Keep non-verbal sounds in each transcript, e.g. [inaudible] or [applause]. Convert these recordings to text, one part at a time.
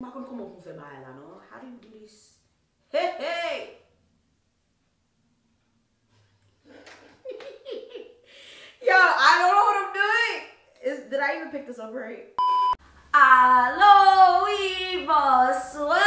Ma kon koman pou fè baye la, no? How do you do this? Hey, hey! [laughs] Yo, I don't know what I'm doing. Is, did I even pick this up right? Oui, bonsoir.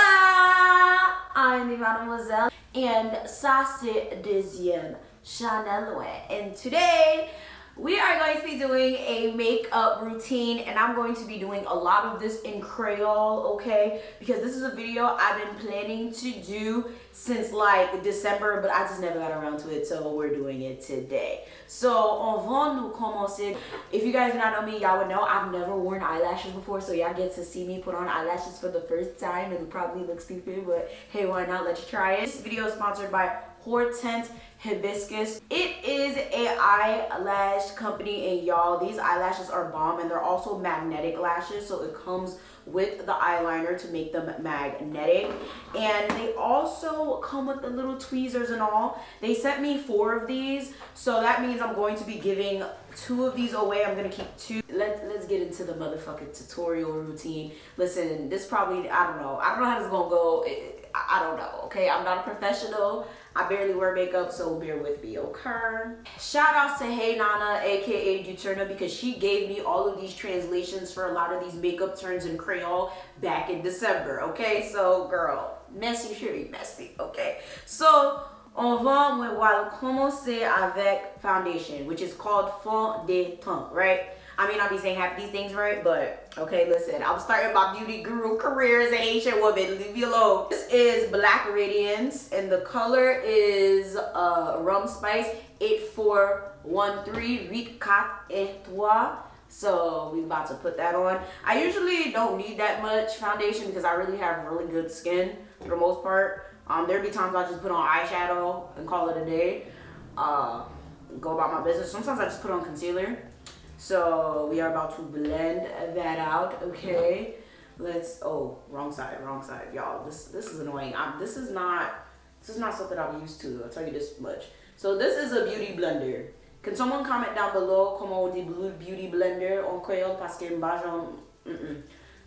I'm Thee Mademoiselle. And ça, c'est deuxième Chanel. Way. And today, we are going to be doing a makeup routine and I'm going to be doing a lot of this in Creole, okay? Because this is a video I've been planning to do since like December, but I just never got around to it, so we're doing it today. So, on nous commencer. If you guys do not know me, y'all would know I've never worn eyelashes before, so y'all get to see me put on eyelashes for the first time and probably look stupid, but hey, why not? Let's try it. This video is sponsored by Hortense Hibiscus. It is a eyelash company and y'all, these eyelashes are bomb and they're also magnetic lashes. So it comes with the eyeliner to make them magnetic. And they also come with the little tweezers and all. They sent me four of these. So that means I'm going to be giving two of these away. I'm gonna keep two. Let, let's get into the motherfucking tutorial routine. Listen, this probably, I don't know. I don't know how this is gonna go. I don't know, okay? I'm not a professional. I barely wear makeup, so bear with me, okay? Shout out to Hey Nana, aka Duturna, because she gave me all of these translations for a lot of these makeup turns in Creole back in December, okay? So, girl, messy, sure, messy, okay? So, on va, on va commencer avec foundation, which is called fond de teint, right? I mean, I'll be saying half these things right, but okay, listen. I'm starting my beauty guru career as a Haitian woman. Leave me alone. This is Black Radiance, and the color is uh, Rum Spice 8413 Ric 4 et 3. So we about to put that on. I usually don't need that much foundation because I really have really good skin for the most part. Um, there'd be times I just put on eyeshadow and call it a day. Uh, go about my business. Sometimes I just put on concealer so we are about to blend that out, okay? Let's, oh, wrong side, wrong side. Y'all, this this is annoying. I'm, this is not, this is not something I'm used to. I'll tell you this much. So this is a beauty blender. Can someone comment down below on the beauty blender on Creole parce que m'bajon,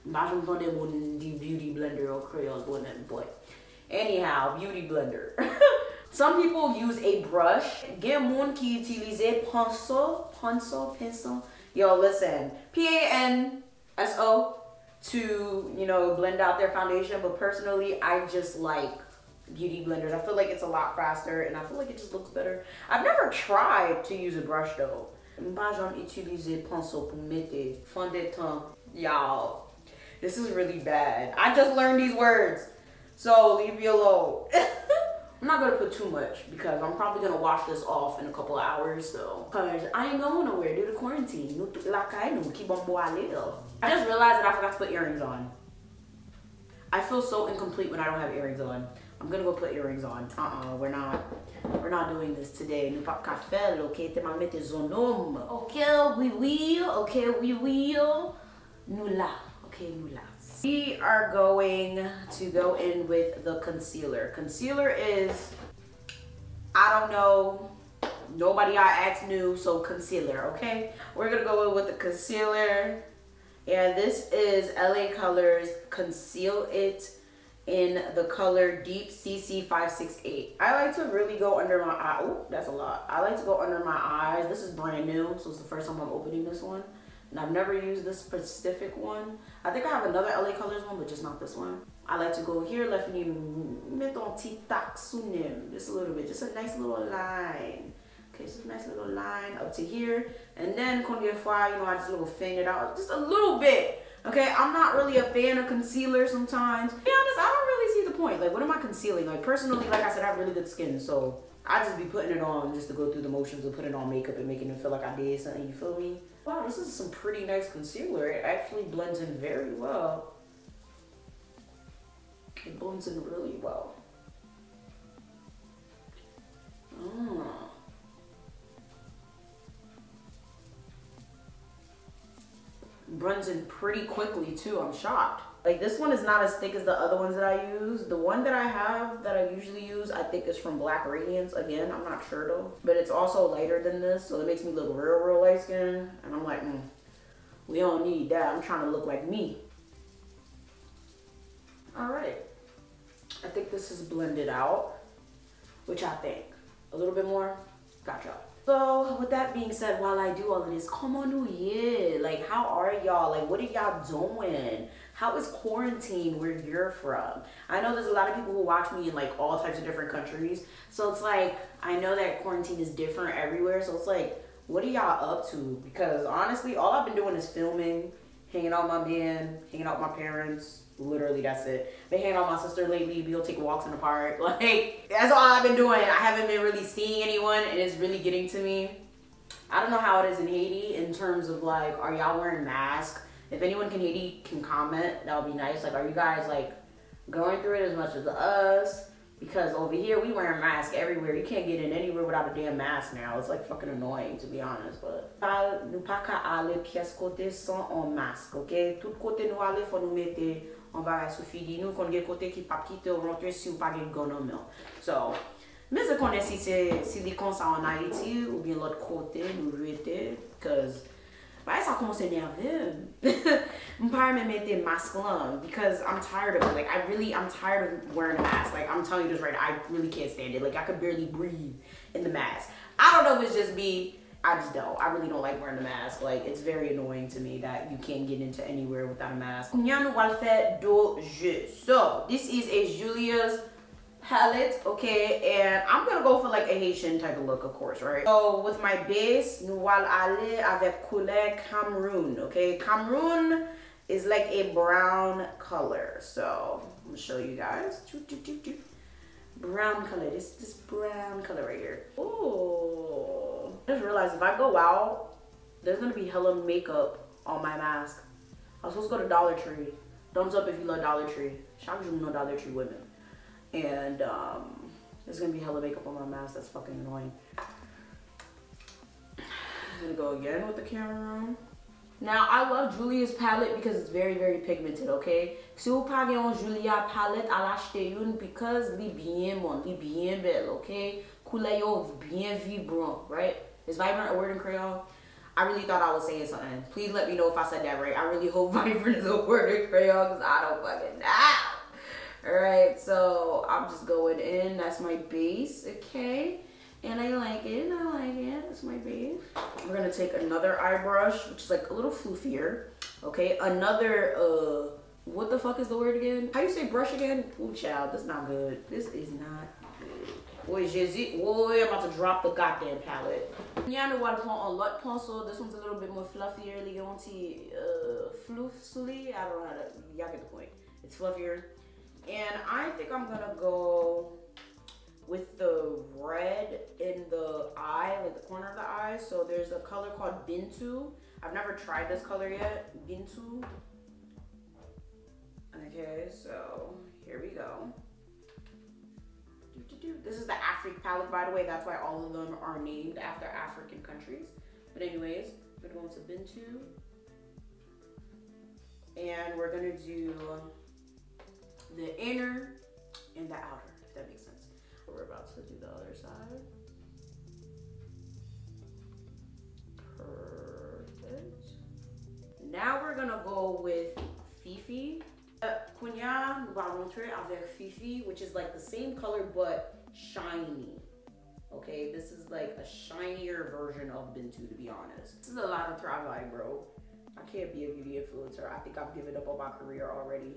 m'bajon blender mon beauty blender on Creole, boy. Anyhow, beauty blender. [laughs] Some people use a brush. Gen moun ki utilize pinceau, pinceau, pencil. Yo, listen, P-A-N-S-O to, you know, blend out their foundation. But personally, I just like beauty blenders. I feel like it's a lot faster and I feel like it just looks better. I've never tried to use a brush though. Jan utilize pinceau pou mette fond de teint. Y'all, this is really bad. I just learned these words. So leave me alone. [laughs] I'm not gonna put too much because I'm probably gonna wash this off in a couple hours though. cause I ain't going nowhere due to quarantine. Like I know, keep on boiling. I just realized that I forgot to put earrings on. I feel so incomplete when I don't have earrings on. I'm gonna go put earrings on. Uh-uh, we're not we're not doing this today. Nous pas qu'à faire, ok? T'es ma mettre son homme. Ok, oui, oui, ok, nous. We are going to go in with the concealer. Concealer is, I don't know, nobody I asked knew, so concealer, okay? We're gonna go in with the concealer. Yeah, this is LA Colors Conceal It in the color Deep CC568. I like to really go under my eye. Oh, that's a lot. I like to go under my eyes. This is brand new, so it's the first time I'm opening this one. And I've never used this specific one. I think I have another LA Colors one, but just not this one. I like to go here, left petit just a little bit, just a nice little line. Okay, just a nice little line up to here. And then combien fois, you know, I just little fan it out, just a little bit. Okay, I'm not really a fan of concealer sometimes. To be honest, I don't really see the point. Like, what am I concealing? Like, personally, like I said, I have really good skin, so I just be putting it on just to go through the motions of putting on makeup and making it feel like I did something, you feel me? Wow, this is some pretty nice concealer. It actually blends in very well. It blends in really well. Mm. Blends in pretty quickly too, I'm shocked. Like this one is not as thick as the other ones that I use. The one that I have that I usually use, I think is from Black Radiance. Again, I'm not sure though. But it's also lighter than this, so it makes me look real, real light skin. And I'm like, mm, we don't need that. I'm trying to look like me. All right. I think this is blended out, which I think. A little bit more, gotcha. So with that being said, while I do all of this, come on new year. Like how are y'all? Like what are y'all doing? How is quarantine where you're from? I know there's a lot of people who watch me in like all types of different countries. So it's like, I know that quarantine is different everywhere. So it's like, what are y'all up to? Because honestly, all I've been doing is filming, hanging out with my man, hanging out with my parents. Literally, that's it. Been hanging out with my sister lately. We'll take walks in the park. [laughs] Like, that's all I've been doing. I haven't been really seeing anyone, and it's really getting to me. I don't know how it is in Haiti in terms of like, are y'all wearing masks? If anyone can Haiti can comment, that would be nice. Like, are you guys like going through it as much as us? Because over here we wearing masks everywhere. You can't get in anywhere without a damn mask now. It's like fucking annoying to be honest. But nous pas qu'à aller pièce côté sans masque, ok? Tout côté nous aller faut nous mettre un bagage sous fidi. Nous qu'on gen côté qui pas quitter rentrer si ou pas gen main. So, mais je connais si c'est si les comme ça en Haïti ou bien l'autre côté nous rete, cause But I saw como se nerveux. I'm probably gonna make because I'm tired of it. Like I really, I'm tired of wearing a mask. Like I'm telling you this right, I really can't stand it. Like I could barely breathe in the mask. I don't know if it's just me. I just don't. I really don't like wearing the mask. Like it's very annoying to me that you can't get into anywhere without a mask. So this is a Juvia's palette, okay? And I'm gonna go for like a Haitian type of look, of course, right? So with my base, nous allons aller avec couleur Cameroon, okay? Cameroon is like a brown color. So I'm gonna show you guys. Brown color, this this brown color right here. Oh, just realized if I go out, there's gonna be hella makeup on my mask. I was supposed to go to Dollar Tree. Thumbs up if you love Dollar Tree. Shout out to no Dollar Tree women. And um, there's gonna be hella makeup on my mask. That's fucking annoying. I'm gonna go again with the Cameroon. Now, I love Juvia's palette because it's very, very pigmented, okay? Si pagez un Julia palette, à l'acheter une because li bien bon, li bien belle, okay? Couleur yo bien vibrant, right? Is vibrant a word in Creole? I really thought I was saying something. Please let me know if I said that right. I really hope [laughs] vibrant is a word in Creole because I don't fucking know. All right, so I'm just going in. That's my base, okay? And I like it, I like it. That's my base. We're gonna take another eye brush, which is like a little floofier, okay? Another, uh, what the fuck is the word again? How you say brush again? Oh, child, that's not good. This is not good. Boy, Jésus, boy, I'm about to drop the goddamn palette. I want on lot pencil. This one's a little bit more fluffier. On uh, floofly. I don't know how to, y'all get the point. It's fluffier. And I think I'm gonna go with the red in the eye, like the corner of the eye. So there's a color called Bintu. I've never tried this color yet, Bintu. Okay, so here we go. This is the Afrique palette, by the way. That's why all of them are named after African countries. But anyways, we're gonna go into Bintu. And we're gonna do the inner and the outer, if that makes sense. We're about to do the other side. Perfect. Now we're gonna go with Fifi. Uh, Kunya, nous avec Fifi, which is like the same color but shiny. Okay, this is like a shinier version of Bintu, to be honest. This is a lot of travail, bro. I can't be a beauty influencer. I think I've given up on my career already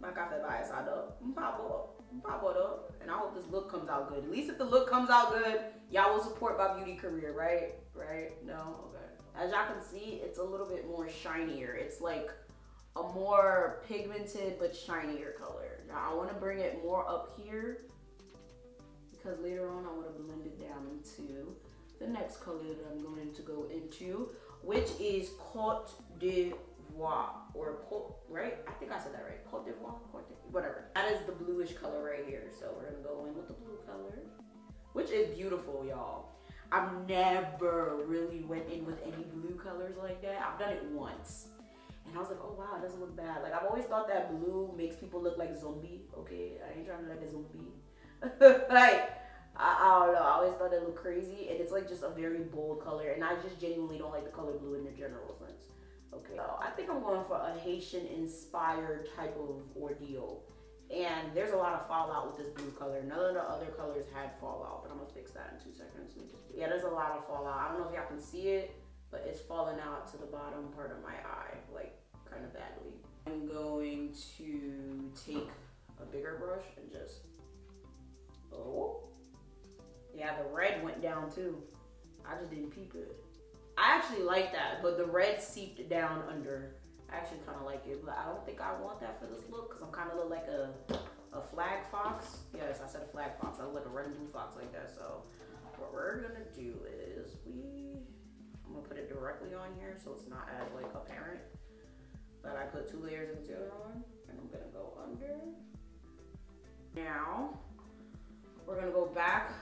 my cafe by side up. Pop up. Pop up. And I hope this look comes out good. At least if the look comes out good, y'all will support my beauty career, right? Right? No? Okay. As y'all can see, it's a little bit more shinier. It's like a more pigmented but shinier color. Now I want to bring it more up here because later on I want to blend it down into the next color that I'm going to go into, which is Cote de d'Ivoire or Cote, right? I think I said that right. Cote d'Ivoire, Cote d'Ivoire, whatever. That is the bluish color right here. So we're gonna go in with the blue color, which is beautiful, y'all. I've never really went in with any blue colors like that. I've done it once. And I was like, oh wow, it doesn't look bad. Like I've always thought that blue makes people look like zombie. Okay, I ain't trying to look like a zombie. [laughs] like, I, I, don't know. I always thought it looked crazy. And it's like just a very bold color. And I just genuinely don't like the color blue in the general sense. Okay, so I think I'm going for a Haitian inspired type of ordeal. And there's a lot of fallout with this blue color. None of the other colors had fallout, but I'm gonna fix that in two seconds. Yeah, there's a lot of fallout. I don't know if y'all can see it, but it's falling out to the bottom part of my eye, like kind of badly. I'm going to take a bigger brush and just, oh. Yeah, the red went down too. I just didn't peep it. I actually like that, but the red seeped down under. I actually kind of like it, but I don't think I want that for this look because I'm kind of look like a, a flag fox. Yes, I said a flag fox. I look like a red and blue fox like that. So what we're gonna do is we, I'm gonna put it directly on here so it's not as like apparent. But I put two layers of concealer on and I'm gonna go under. Now, we're gonna go back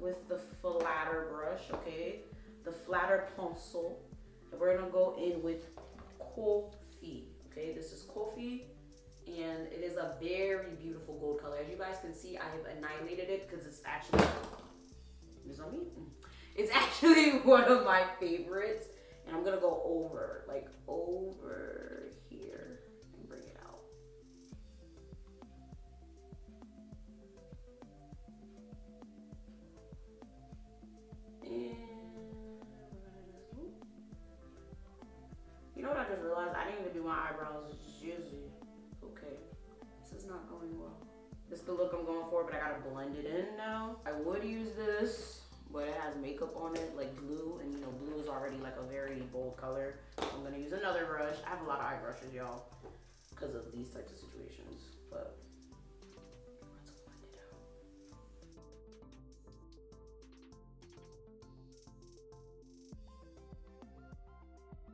with the flatter brush, okay? The flatter pencil. And we're gonna go in with coffee, okay? This is coffee and it is a very beautiful gold color. As you guys can see, I have annihilated it because it's actually, is on me? Mm. It's [laughs] actually one of my favorites. And I'm gonna go over, like over I gotta blend it in now. I would use this, but it has makeup on it, like blue, and you know, blue is already like a very bold color. I'm gonna use another brush. I have a lot of eye brushes, y'all, because of these types of situations, but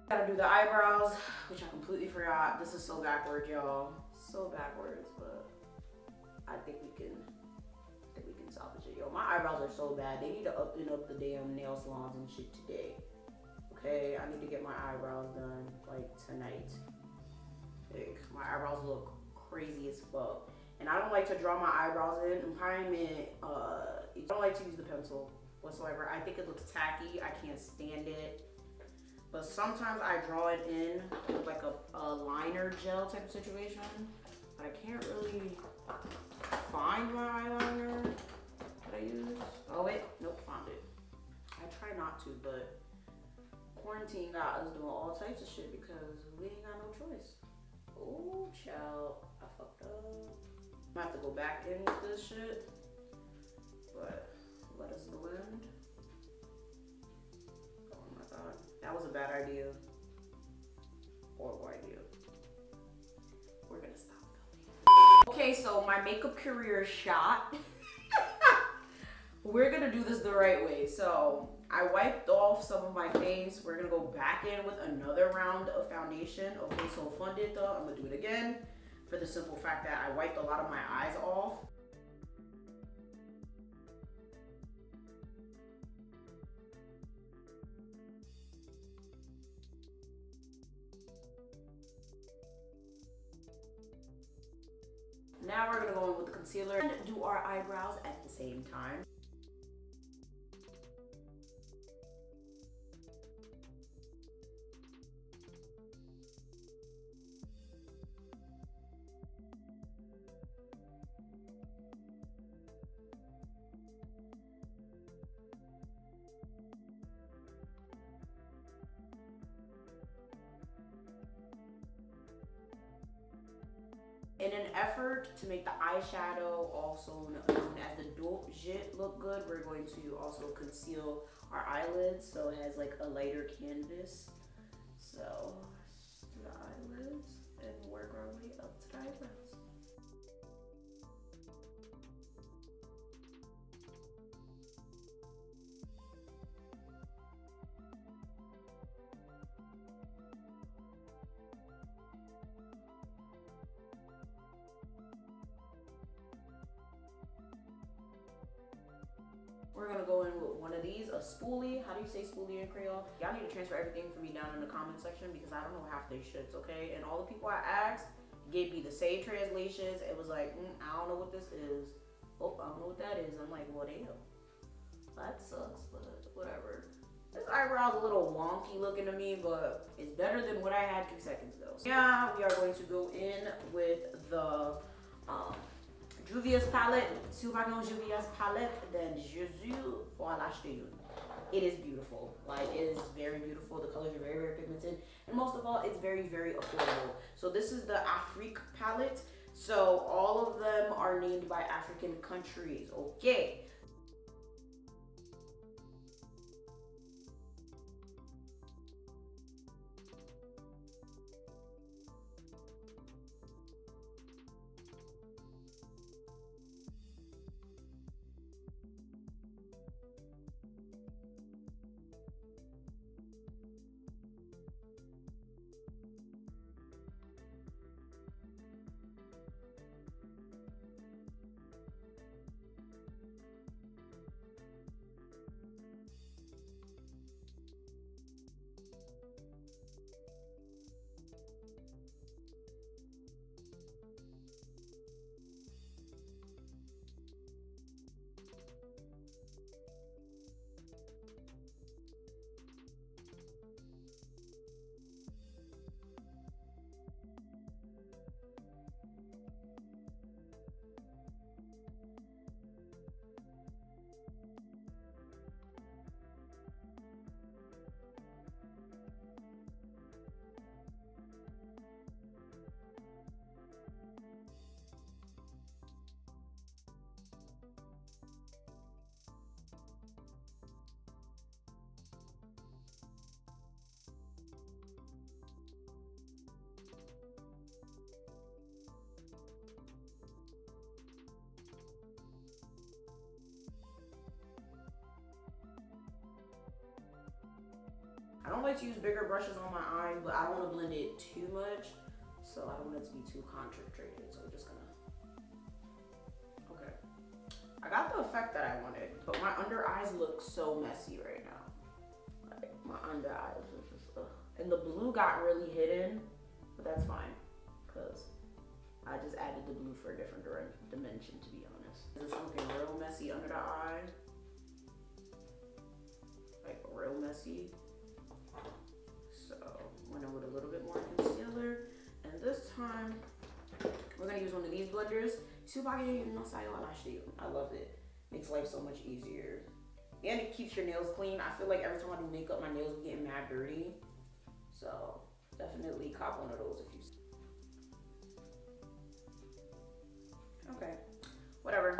Gotta do the eyebrows, which I completely forgot. This is so backwards, y'all. So backwards, but I think we can Yo, my eyebrows are so bad. They need to open up the damn nail salons and shit today. Okay, I need to get my eyebrows done like tonight. Like, my eyebrows look crazy as fuck. And I don't like to draw my eyebrows in. I'm in, uh, I don't like to use the pencil whatsoever. I think it looks tacky. I can't stand it. But sometimes I draw it in with like a, a liner gel type of situation. But I can't really find my eyeliner I use. Oh wait, nope, found it. I try not to, but quarantine got us doing all types of shit because we ain't got no choice. Oh, child, I fucked up. I'm gonna have to go back in with this shit, but let us blend. Oh God, that was a bad idea. Horrible idea. We're gonna stop filming. Okay, so my makeup career shot. [laughs] We're gonna do this the right way. So I wiped off some of my face. We're gonna go back in with another round of foundation. Okay, so funded though, I'm gonna do it again for the simple fact that I wiped a lot of my eyes off. Now we're gonna go in with the concealer and do our eyebrows at the same time. In an effort to make the eyeshadow, also known as the Dope look good, we're going to also conceal our eyelids so it has like a lighter canvas. Spoolie. How do you say spoolie in Creole? Y'all need to transfer everything for me down in the comment section because I don't know half these shits, okay? And all the people I asked gave me the same translations. It was like, mm, I don't know what this is. Oh, I don't know what that is. I'm like, well, damn. That sucks, but whatever. This eyebrow's a little wonky looking to me, but it's better than what I had two seconds ago. So yeah, we are going to go in with the um, Juvia's palette, si vous Juvia's palette, then Jésus faut en acheter une. It is beautiful. Like, it is very beautiful. The colors are very, very pigmented. And most of all, it's very, very affordable. So this is the Afrique palette. So all of them are named by African countries. Okay. To use bigger brushes on my eye, but I don't want to blend it too much. So I don't want it to be too concentrated. So we're just gonna, okay. I got the effect that I wanted, but my under eyes look so messy right now. Like my under eyes is just, ugh. And the blue got really hidden, but that's fine. Cause I just added the blue for a different dimension to be honest. There's looking real messy under the eye. Like real messy. So I'm with a little bit more concealer. And this time, we're gonna use one of these blenders. Subacted no side on lash deal. I love it. Makes life so much easier. And it keeps your nails clean. I feel like every time I do makeup, my nails get mad dirty. So definitely cop one of those if you Okay, whatever.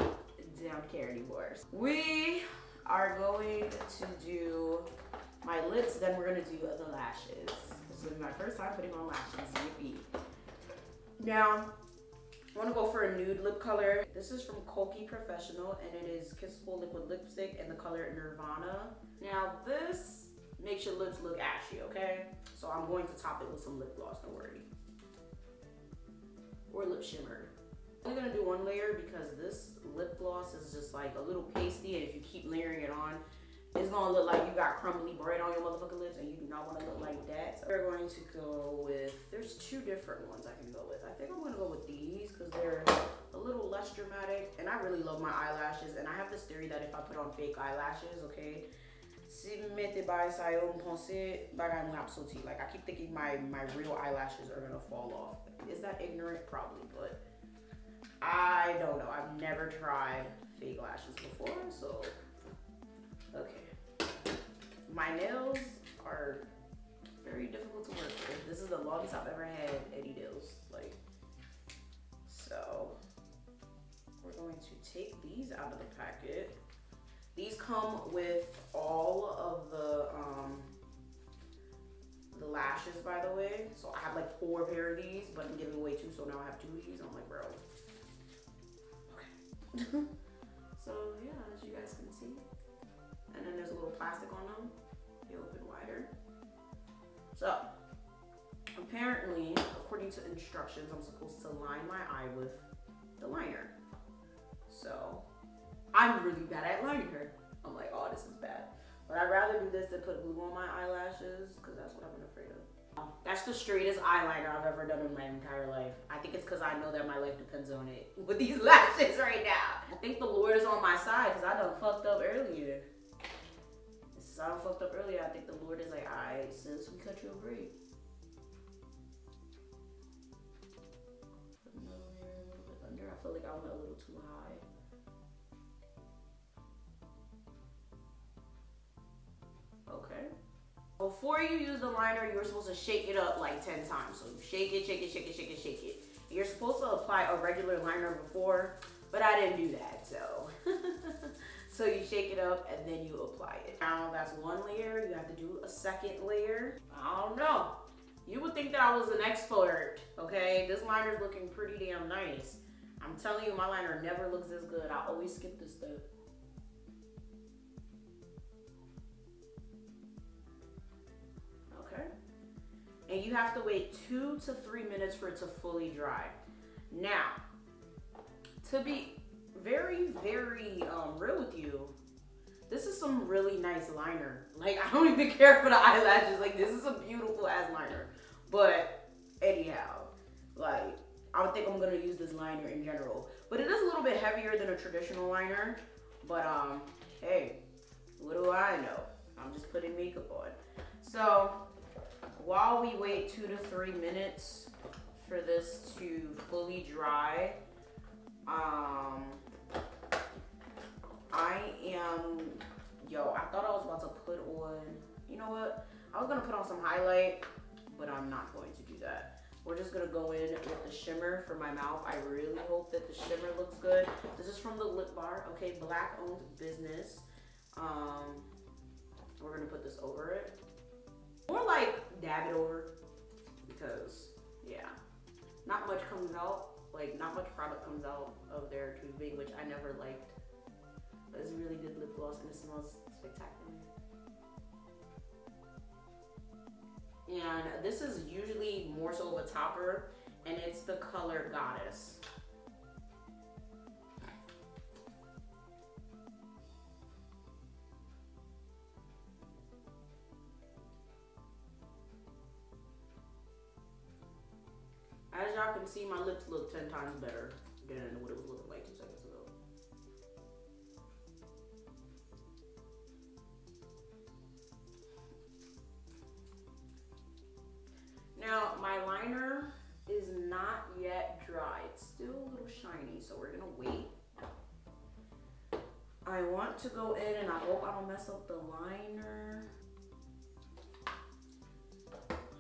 Don't care anymore. We are going to do my lips, then we're gonna do the lashes. This be my first time putting on lashes, yippee. Now, I wanna go for a nude lip color. This is from Kokie Professional and it is Kissable Liquid Lipstick in the color Nirvana. Now this makes your lips look ashy, okay? So I'm going to top it with some lip gloss, don't worry. Or lip shimmer. I'm gonna do one layer because this lip gloss is just like a little pasty and if you keep layering it on, it's gonna look like you got crumbly bread on your motherfucking lips and you do not wanna look like that. So we're going to go with, there's two different ones I can go with. I think I'm gonna go with these because they're a little less dramatic and I really love my eyelashes and I have this theory that if I put on fake eyelashes, okay, si by sa yon pensée, bagay. Like I keep thinking my, my real eyelashes are gonna fall off. Is that ignorant? Probably, but I don't know. I've never tried fake lashes before, so okay. My nails are very difficult to work with. This is the longest I've ever had any nails. Like, so we're going to take these out of the packet. These come with all of the um, the lashes, by the way. So I have like four pair of these, but I'm giving away two, so now I have two of these. I'm like, bro, Okay. [laughs] so yeah, as you guys can see. Little plastic on them. They open wider. So, apparently, according to instructions, I'm supposed to line my eye with the liner. So, I'm really bad at liner. I'm like, oh, this is bad. But I'd rather do this than put glue on my eyelashes because that's what I've been afraid of. That's the straightest eyeliner I've ever done in my entire life. I think it's because I know that my life depends on it [laughs] with these [laughs] lashes right now. I think the Lord is on my side because I done fucked up earlier. I done fucked up earlier, I think the Lord is like, right, since we cut you a break. Under, I feel like I went a little too high. Okay. Before you use the liner, you're supposed to shake it up like 10 times. So you shake it, shake it, shake it, shake it, shake it. You're supposed to apply a regular liner before, but I didn't do that, so. So you shake it up and then you apply it. Now that's one layer, you have to do a second layer. I don't know. You would think that I was an expert, okay? This liner is looking pretty damn nice. I'm telling you, my liner never looks as good. I always skip this step. Okay. And you have to wait two to three minutes for it to fully dry. Now, to be very, very um, real with you, this is some really nice liner. Like, I don't even care for the eyelashes. Like, this is a beautiful ass liner. But, anyhow, like, I would think I'm gonna use this liner in general. But it is a little bit heavier than a traditional liner. But, um, hey, what do I know? I'm just putting makeup on. So, while we wait two to three minutes for this to fully dry, um, I am, yo, I thought I was about to put on, you know what? I was gonna put on some highlight, but I'm not going to do that. We're just gonna go in with the shimmer for my mouth. I really hope that the shimmer looks good. This is from the Lip Bar, okay, black owned business. Um, we're gonna put this over it. More like dab it over because yeah, not much comes out. Like not much product comes out of their tubing, which I never liked. It's a really good lip gloss and it smells spectacular. And this is usually more so of a topper and it's the color Goddess. As y'all can see, my lips look 10 times better than what it was looking Now, my liner is not yet dry. It's still a little shiny, so we're gonna wait. I want to go in and I hope I don't mess up the liner.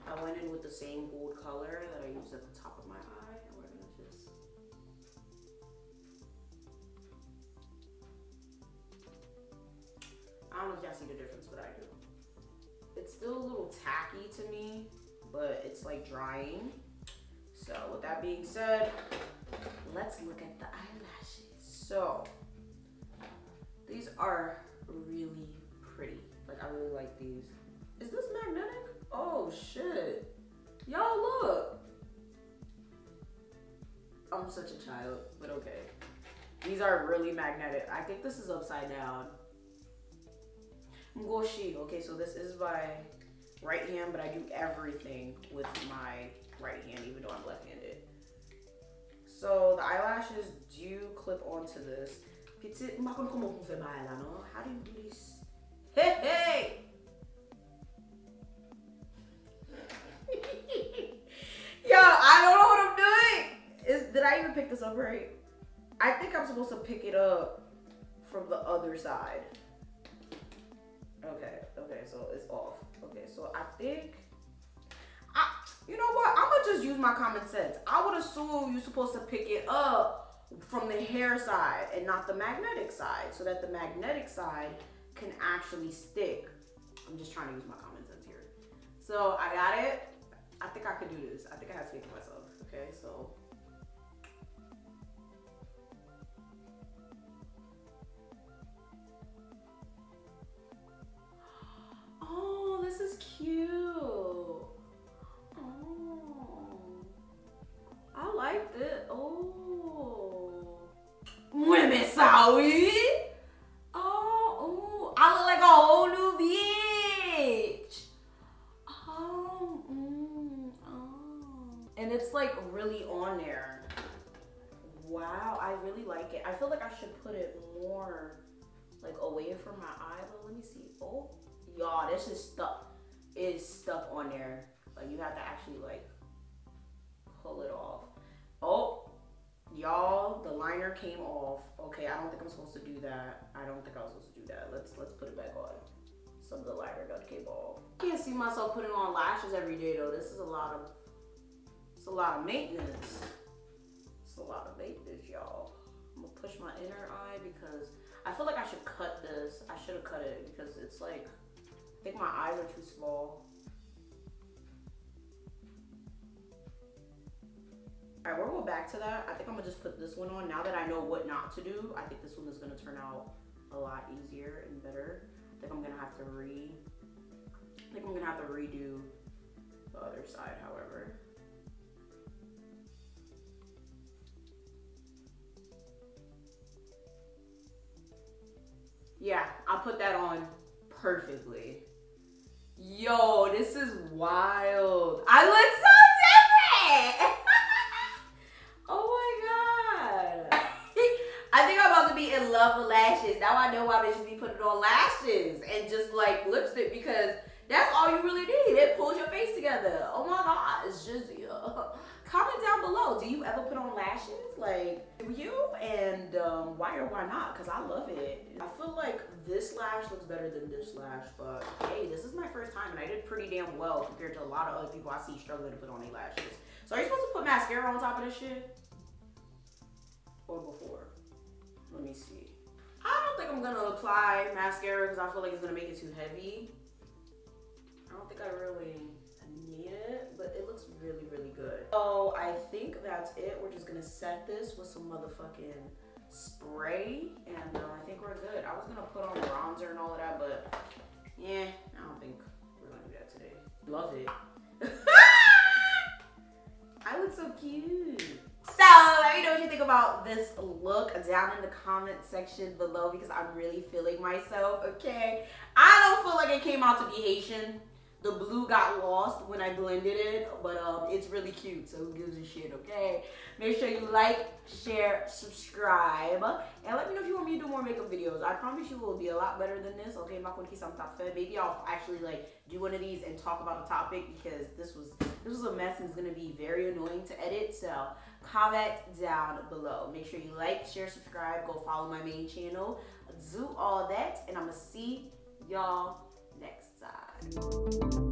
I went in with the same gold color that I used at the top of my eye and we're gonna just I don't know if y'all see the difference, but I do. It's still a little tacky to me, but it's like drying. So with that being said, let's look at the eyelashes. So these are really pretty. Like I really like these. Is this magnetic? Oh shit. Y'all look. I'm such a child, but okay. These are really magnetic. I think this is upside down. Ngoshi. Okay, so this is my right hand, but I do everything with my right hand, even though I'm left-handed. So the eyelashes do clip onto this. How do you do this? Hey, hey! [laughs] Yo, I don't know what I'm doing. Is did I even pick this up right? I think I'm supposed to pick it up from the other side. Okay, okay, so it's off. Okay, so I think I you know what? I'm gonna just use my common sense. I would assume you're supposed to pick it up from the hair side and not the magnetic side so that the magnetic side can actually stick. I'm just trying to use my common sense here. So I got it. I think I could do this. I think I have faith in myself. Okay, so. Back on. Some of the liner got came. I can't see myself putting on lashes every day though. This is a lot of it's a lot of maintenance. It's a lot of maintenance, y'all. I'm gonna push my inner eye because I feel like I should cut this. I should have cut it because it's like I think my eyes are too small. All right, we're go back to that. I think I'm gonna just put this one on. Now that I know what not to do, I think this one is gonna turn out a lot easier and better. I think I'm gonna have to re, I think I'm gonna have to redo the other side, however. Yeah, I'll put that on perfectly. Yo, this is wild. I look so different. [laughs] with lashes. Now I know why they bitches be putting on lashes and just like lipstick because that's all you really need. It pulls your face together. Oh my god, it's just uh, comment down below. Do you ever put on lashes? Like, do you? And um, why or why not? Because I love it. I feel like this lash looks better than this lash, but hey, this is my first time and I did pretty damn well compared to a lot of other people I see struggling to put on their lashes. So are you supposed to put mascara on top of this shit? Or before? Let me see. I don't think I'm gonna apply mascara because I feel like it's gonna make it too heavy. I don't think I really need it, but it looks really, really good. So I think that's it. We're just gonna set this with some motherfucking spray and uh, I think we're good. I was gonna put on bronzer and all of that, but yeah, I don't think we're gonna do that today. Love it. [laughs] I look so cute. So let me know what you think about this look down in the comment section below because I'm really feeling myself, okay? I don't feel like it came out to be Haitian. The blue got lost when I blended it, but um, it's really cute, so who gives a shit, okay? Make sure you like, share, subscribe, and let me know if you want me to do more makeup videos. I promise you it will be a lot better than this, okay? Maybe I'll actually like do one of these and talk about a topic because this was this was a mess and it's gonna be very annoying to edit. So comment down below. Make sure you like, share, subscribe, go follow my main channel. Do all that, and I'm gonna see y'all next time.